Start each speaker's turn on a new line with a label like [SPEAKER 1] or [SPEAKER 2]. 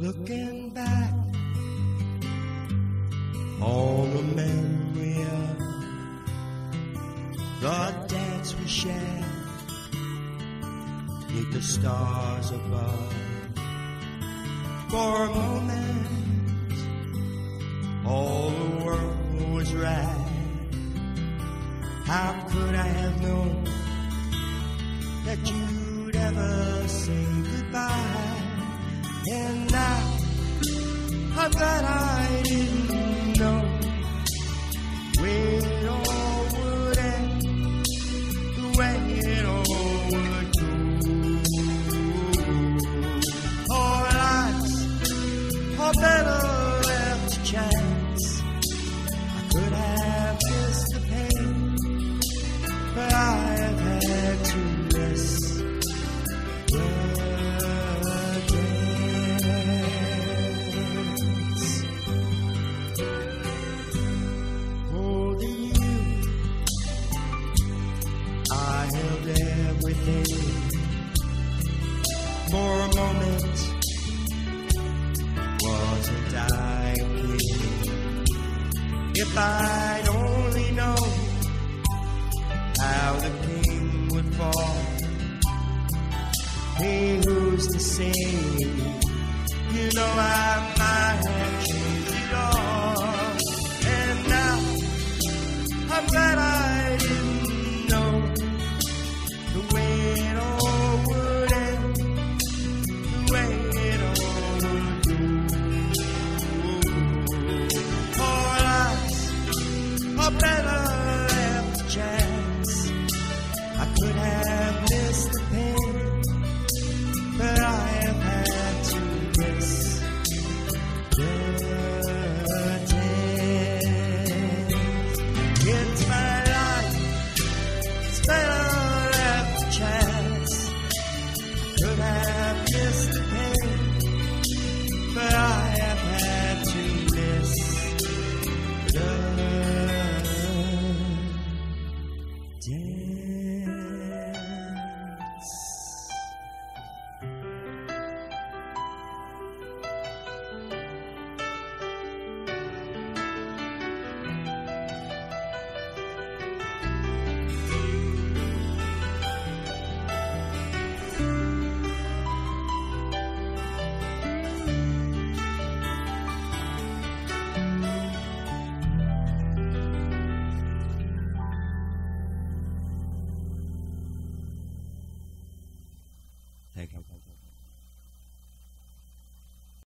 [SPEAKER 1] Looking back on the memory of the dance we shared Neath the stars above. For a moment All the world was right. How could I have known That you'd ever say goodbye And now I'm glad I held everything For a moment Wasn't I king If I'd only known How the king would fall. Hey, who's to say You know I dance. Thank you.